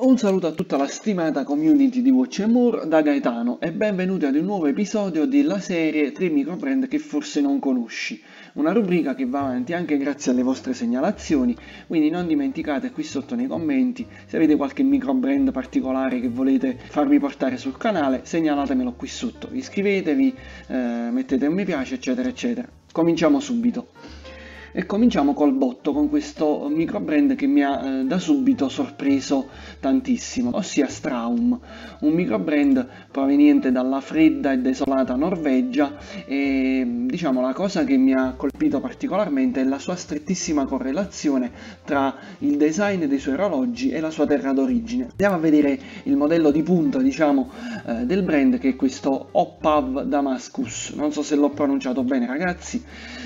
Un saluto a tutta la stimata community di Watch More da Gaetano e benvenuti ad un nuovo episodio della serie 3 microbrand che forse non conosci, una rubrica che va avanti anche grazie alle vostre segnalazioni, quindi non dimenticate qui sotto nei commenti se avete qualche microbrand particolare che volete farmi portare sul canale, segnalatemelo qui sotto, iscrivetevi, eh, mettete un mi piace eccetera eccetera. Cominciamo subito. E cominciamo col botto con questo micro brand che mi ha eh, da subito sorpreso tantissimo, ossia Straum, un micro brand proveniente dalla fredda e desolata Norvegia e diciamo la cosa che mi ha colpito particolarmente è la sua strettissima correlazione tra il design dei suoi orologi e la sua terra d'origine. Andiamo a vedere il modello di punta diciamo eh, del brand che è questo Oppav Damascus, non so se l'ho pronunciato bene ragazzi,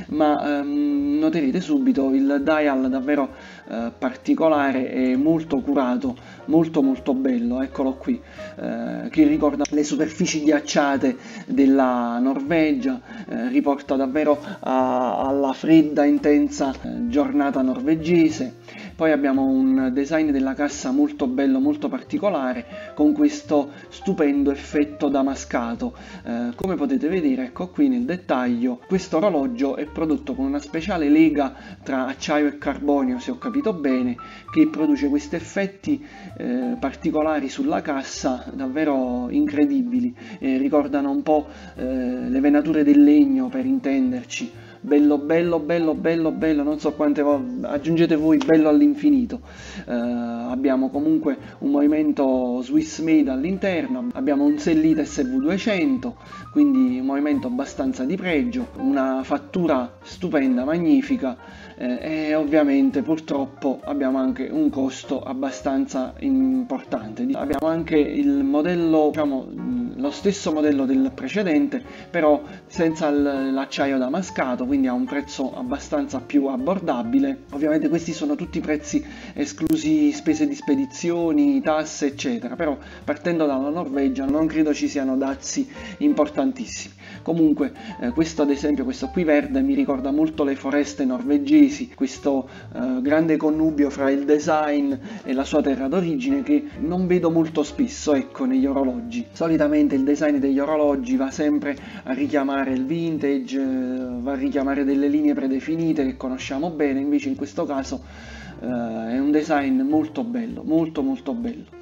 ma ehm, noterete subito il dial davvero eh, particolare e molto curato, molto molto bello, eccolo qui, eh, che ricorda le superfici ghiacciate della Norvegia, eh, riporta davvero a, alla fredda, intensa eh, giornata norvegese poi abbiamo un design della cassa molto bello, molto particolare, con questo stupendo effetto damascato. Eh, come potete vedere, ecco qui nel dettaglio, questo orologio è prodotto con una speciale lega tra acciaio e carbonio, se ho capito bene, che produce questi effetti eh, particolari sulla cassa davvero incredibili. Eh, ricordano un po' eh, le venature del legno, per intenderci bello bello bello bello bello. Non so quante volte aggiungete voi bello all'infinito. Uh, abbiamo comunque un movimento Swiss made all'interno abbiamo un Sellita SV200 quindi un movimento abbastanza di pregio una fattura stupenda magnifica eh, e ovviamente purtroppo abbiamo anche un costo abbastanza importante. Abbiamo anche il modello diciamo lo stesso modello del precedente però senza l'acciaio damascato quindi a un prezzo abbastanza più abbordabile. Ovviamente questi sono tutti prezzi esclusi spese di spedizioni tasse eccetera però partendo dalla Norvegia non credo ci siano dazi importantissimi comunque eh, questo ad esempio questo qui verde mi ricorda molto le foreste norvegesi questo eh, grande connubio fra il design e la sua terra d'origine che non vedo molto spesso ecco negli orologi. Solitamente il design degli orologi va sempre a richiamare il vintage eh, va a richiamare delle linee predefinite che conosciamo bene invece in questo caso eh, è un design molto bello molto molto bello.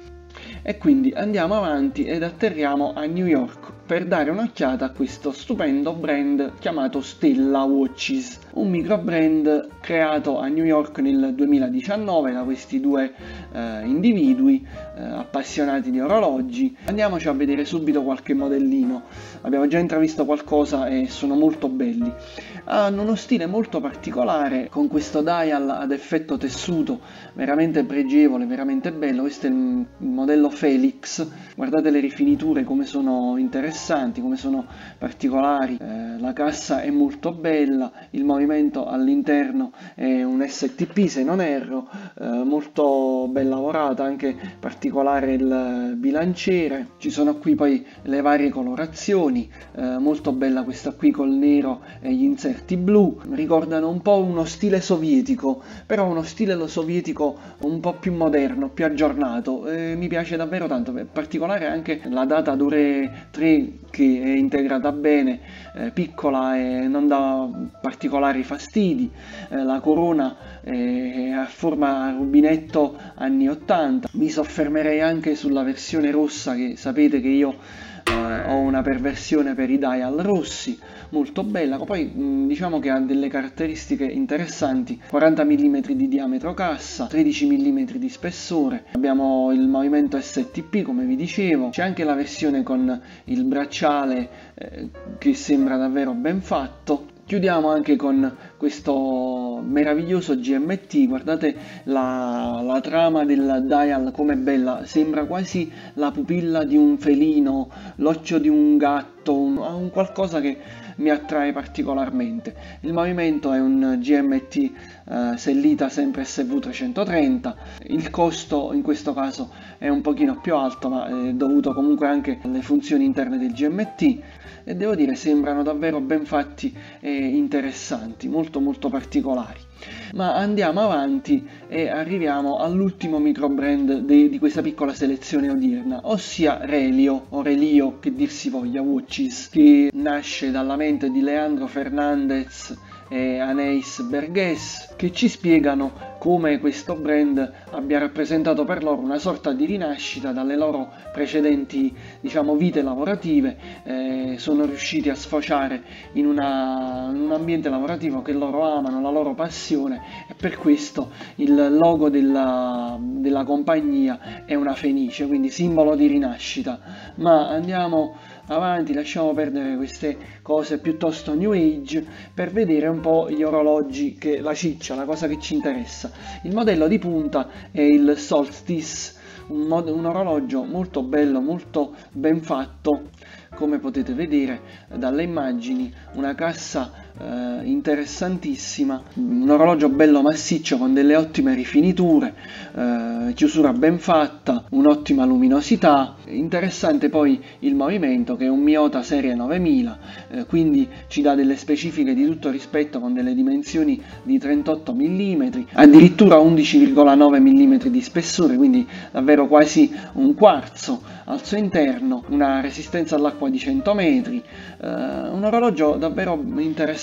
E quindi andiamo avanti ed atterriamo a New York per dare un'occhiata a questo stupendo brand chiamato Stella Watches, un micro brand creato a New York nel 2019 da questi due eh, individui eh, appassionati di orologi. Andiamoci a vedere subito qualche modellino, abbiamo già intravisto qualcosa e sono molto belli. Hanno uno stile molto particolare con questo dial ad effetto tessuto veramente pregevole, veramente bello, questo è il modello Felix, guardate le rifiniture come sono interessanti interessanti, come sono particolari, eh, la cassa è molto bella, il movimento all'interno è un STP se non erro, eh, molto ben lavorata, anche particolare il bilanciere, ci sono qui poi le varie colorazioni, eh, molto bella questa qui col nero e gli inserti blu, ricordano un po' uno stile sovietico, però uno stile sovietico un po' più moderno, più aggiornato, mi piace davvero tanto, in particolare anche la data Dure 3 che è integrata bene, eh, piccola e non dà particolari fastidi, eh, la corona è a forma rubinetto anni 80, mi soffermerei anche sulla versione rossa che sapete che io eh, ho una perversione per i dial rossi molto bella. Poi mh, diciamo che ha delle caratteristiche interessanti. 40 mm di diametro cassa 13 mm di spessore. Abbiamo il movimento STP come vi dicevo. C'è anche la versione con il bracciale eh, che sembra davvero ben fatto Chiudiamo anche con questo meraviglioso GMT, guardate la, la trama del dial come bella, sembra quasi la pupilla di un felino, l'occhio di un gatto, un, un qualcosa che mi attrae particolarmente. Il movimento è un GMT eh, Sellita sempre SV330, il costo in questo caso è un pochino più alto ma è dovuto comunque anche alle funzioni interne del GMT e devo dire sembrano davvero ben fatti e interessanti, molto molto particolari. Ma andiamo avanti e arriviamo all'ultimo microbrand di, di questa piccola selezione odierna, ossia Relio, o Relio che dir si voglia, Watches, che nasce dalla mente di Leandro Fernandez e Anais Berghes che ci spiegano come questo brand abbia rappresentato per loro una sorta di rinascita dalle loro precedenti diciamo, vite lavorative, eh, sono riusciti a sfociare in, una, in, un ambiente lavorativo che loro amano, la loro passione e per questo il logo della, della compagnia è una fenice, quindi simbolo di rinascita. Ma andiamo avanti, lasciamo perdere queste cose piuttosto new age per vedere un po' gli orologi, che la ciccia, la cosa che ci interessa. Il modello di punta è il Solstice, un, un orologio molto bello, molto ben fatto, come potete vedere dalle immagini, una cassa eh, interessantissima, un orologio bello massiccio con delle ottime rifiniture, eh, chiusura ben fatta, un'ottima luminosità, interessante poi il movimento che è un Miota serie 9000, eh, quindi ci dà delle specifiche di tutto rispetto con delle dimensioni di 38 mm, addirittura 11,9 mm di spessore, quindi davvero quasi un quarzo al suo interno, una resistenza all'acqua di 100 metri, eh, un orologio davvero interessante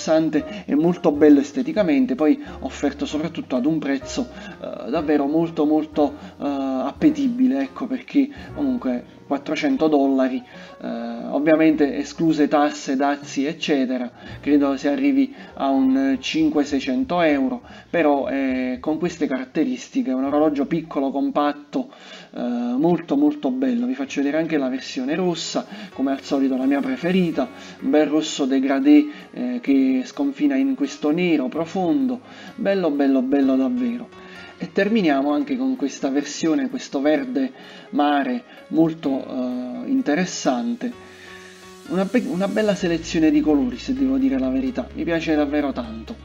e molto bello esteticamente, poi offerto soprattutto ad un prezzo eh, davvero molto molto eh, appetibile, ecco perché comunque 400 dollari, eh, ovviamente escluse tasse, dazi eccetera, credo si arrivi a un 500-600 euro, però eh, con queste caratteristiche, un orologio piccolo, compatto, eh, molto molto bello, vi faccio vedere anche la versione rossa, come al solito la mia preferita, un bel rosso degradé eh, che sconfina in questo nero profondo, bello bello bello davvero. E terminiamo anche con questa versione, questo verde mare molto eh, interessante. Una, be- una bella selezione di colori, se devo dire la verità, mi piace davvero tanto.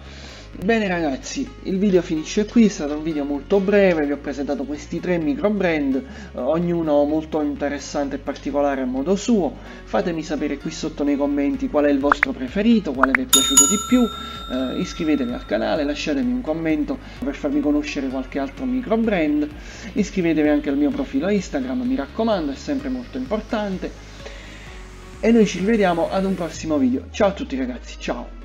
Bene ragazzi, il video finisce qui, è stato un video molto breve, vi ho presentato questi tre micro brand, eh, ognuno molto interessante e particolare a modo suo, fatemi sapere qui sotto nei commenti qual è il vostro preferito, quale vi è piaciuto di più, eh, iscrivetevi al canale, lasciatemi un commento per farmi conoscere qualche altro micro brand, iscrivetevi anche al mio profilo Instagram, mi raccomando, è sempre molto importante, e noi ci rivediamo ad un prossimo video, ciao a tutti ragazzi, ciao!